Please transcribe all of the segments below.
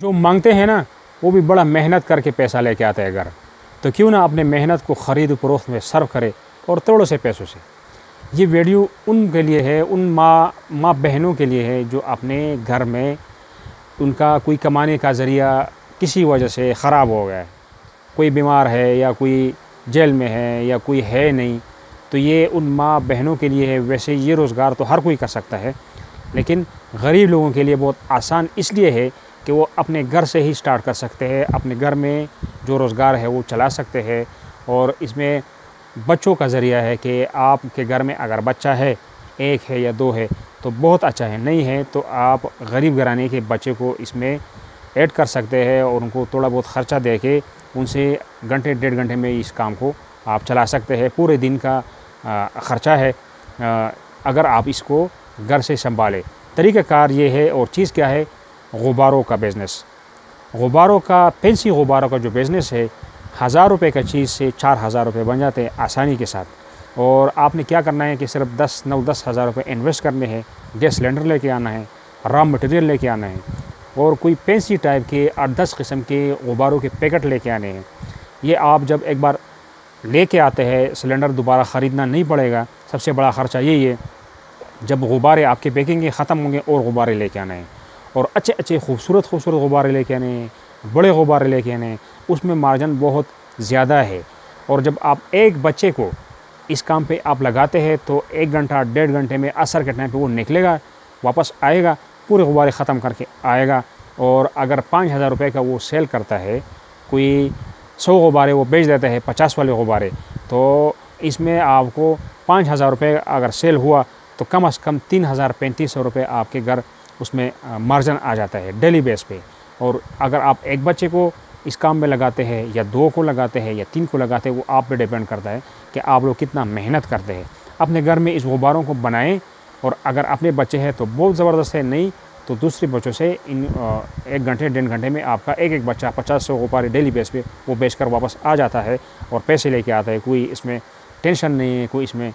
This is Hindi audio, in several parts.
जो मांगते हैं ना, वो भी बड़ा मेहनत करके पैसा लेके आते हैं घर। तो क्यों ना अपने मेहनत को ख़रीद फरोख्त में सर्व करे और तोड़ो से पैसों से। ये वीडियो उनके लिए है, उन माँ माँ बहनों के लिए है, जो अपने घर में उनका कोई कमाने का ज़रिया किसी वजह से ख़राब हो गया है। कोई बीमार है या कोई जेल में है या कोई है नहीं तो ये उन माँ बहनों के लिए है। वैसे ये रोज़गार तो हर कोई कर सकता है, लेकिन गरीब लोगों के लिए बहुत आसान इसलिए है कि वो अपने घर से ही स्टार्ट कर सकते हैं, अपने घर में जो रोज़गार है वो चला सकते हैं। और इसमें बच्चों का ज़रिया है कि आपके घर में अगर बच्चा है, एक है या दो है तो बहुत अच्छा है। नहीं है तो आप गरीब घराने के बच्चे को इसमें ऐड कर सकते हैं और उनको थोड़ा बहुत ख़र्चा दे के उनसे घंटे, डेढ़ घंटे में इस काम को आप चला सकते हैं। पूरे दिन का ख़र्चा है। अगर आप इसको घर से संभालें। तरीक़ाकार ये है और चीज़ क्या है? गुब्बारों का बिज़नेस गुब्बारों का पेंसी गुब्बारों का जो बिज़नेस है, हज़ार रुपये का चीज़ से चार हज़ार रुपये बन जाते हैं आसानी के साथ। और आपने क्या करना है कि सिर्फ़ दस, नौ, दस हज़ार रुपये इन्वेस्ट करने हैं गैस सिलेंडर लेके आना है रॉ मटेरियल लेके आना है, और कोई पेंसी टाइप के आठ, दस किस्म के गुब्बारों के पैकेट लेके आने हैं। ये आप जब एक बार लेके आते हैं सिलेंडर दोबारा ख़रीदना नहीं पड़ेगा। सबसे बड़ा ख़र्चा यही है, जब गुब्बारे आपके पैकिंग के ख़त्म होंगे और गुब्बारे लेके आने हैं। और अच्छे अच्छे खूबसूरत खूबसूरत गुब्बारे लेके आने, बड़े गुब्बारे लेके आने, उसमें मार्जिन बहुत ज़्यादा है। और जब आप एक बच्चे को इस काम पे आप लगाते हैं तो एक घंटा, डेढ़ घंटे में असर के टाइम पे वो निकलेगा, वापस आएगा, पूरे गुब्बारे ख़त्म करके आएगा। और अगर पाँच हज़ार रुपये का वो सेल करता है, कोई सौ गुब्बारे वो बेच देता है, पचास वाले गुब्बारे तो इसमें आपको पाँच हज़ार रुपये अगर सेल हुआ तो कम अज़ कम तीन हज़ार, पैंतीस सौ रुपये आपके घर उसमें मार्जिन आ जाता है डेली बेस पे। और अगर आप एक बच्चे को इस काम में लगाते हैं या दो को लगाते हैं या तीन को लगाते हैं, वो आप पे डिपेंड करता है कि आप लोग कितना मेहनत करते हैं। अपने घर में इस गुब्बारों को बनाएँ और अगर अपने बच्चे हैं तो बहुत ज़बरदस्त है, नहीं तो दूसरे बच्चों से इन एक घंटे, डेढ़ घंटे में आपका एक एक बच्चा पचास सौ गुब्बारे डेली बेस पे वो बेचकर वापस आ जाता है और पैसे लेके आता है। कोई इसमें टेंशन नहीं है, कोई इसमें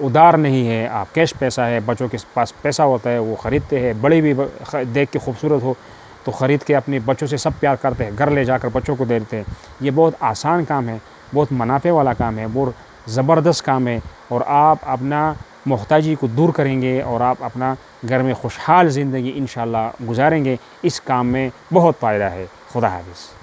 उदार नहीं है। आप कैश पैसा है, बच्चों के पास पैसा होता है, वो ख़रीदते हैं। बड़े भी देख के खूबसूरत हो तो ख़रीद के अपने बच्चों से सब प्यार करते हैं, घर ले जाकर बच्चों को देते हैं। ये बहुत आसान काम है, बहुत मुनाफे वाला काम है, बहुत ज़बरदस्त काम है, और आप अपना मोहताजी को दूर करेंगे और आप अपना घर में खुशहाल ज़िंदगी इन गुजारेंगे। इस काम में बहुत फ़ायदा है। खुदा हाफिज़।